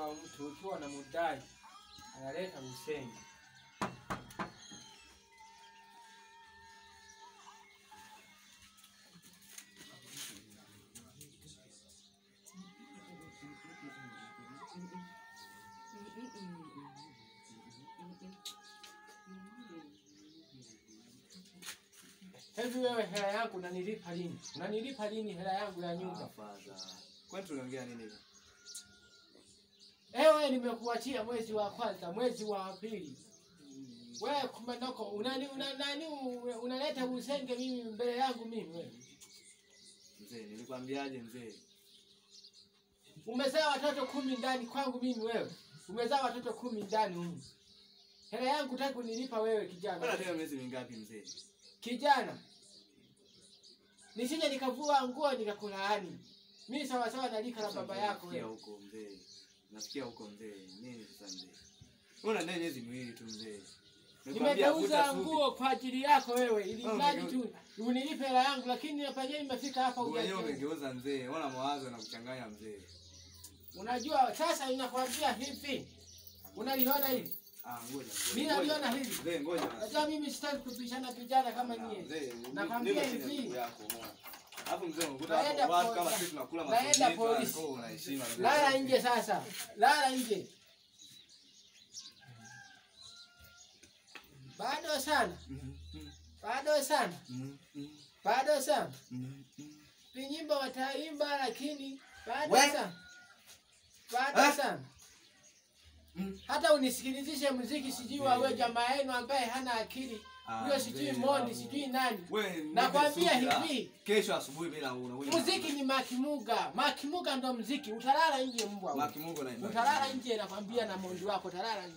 wa mtu ukiwa na mudai analeta usenge. Hebu wewe hela yangu unanilipa lini? Unanilipa lini hela yangu ya nyumba? Kwani tuliongea nini? Ewe nimekuachia mwezi wa kwanza, mwezi wa pili. Wewe kumanoko unani unani unaleta usenge mimi mbele yangu mimi wewe. Mzee, nilikwambiaje mzee? Umezaa watoto kumi ndani kwangu mimi wewe. Umezaa watoto kumi ndani humu. Hela yangu utaki kunilipa wewe kijana. kijana. leo miezi mingapi mzee? Kijana. Nisije nikavua nguo nikakulaani. Mimi sawa sawa na lika la baba yako wewe. huko mzee. Nafikia huko mzee. Nini sasa mzee? Una nini miezi miwili tu mzee. Nimegeuza nguo kwa ajili yako wewe ili Oh, mradi tu unilipe hela yangu lakini napanyewe nimefika hapa Wewe hujajua. umegeuza mzee. Ona mawazo na kuchanganya mzee. Unajua sasa ninakwambia hivi. Unaliona hivi? Ah, ngoja. Mimi naliona hivi. Mzee, ngoja. Hata mimi sitaki kupishana kijana kama nyie. Nakwambia hivi. Naenda polisi. Lala nje sasa. Lala nje. Bado sana. Bado sana. Bado sana. Vinyimbo wataimba lakini bado sana. Bado Ah. sana. Mm. Hata unisikilizishe mziki sijui wawe wewe jamaa yenu ambaye hana akili. Ah, Huyo sijui Mondi, sijui nani. Nakwambia hivi. Kesho asubuhi bila una. Muziki ni makimuga. Makimuga ndo mziki. Utalala nje mbwa. makimuga Maki na. Utalala nje nakwambia na mondi wako utalala nje.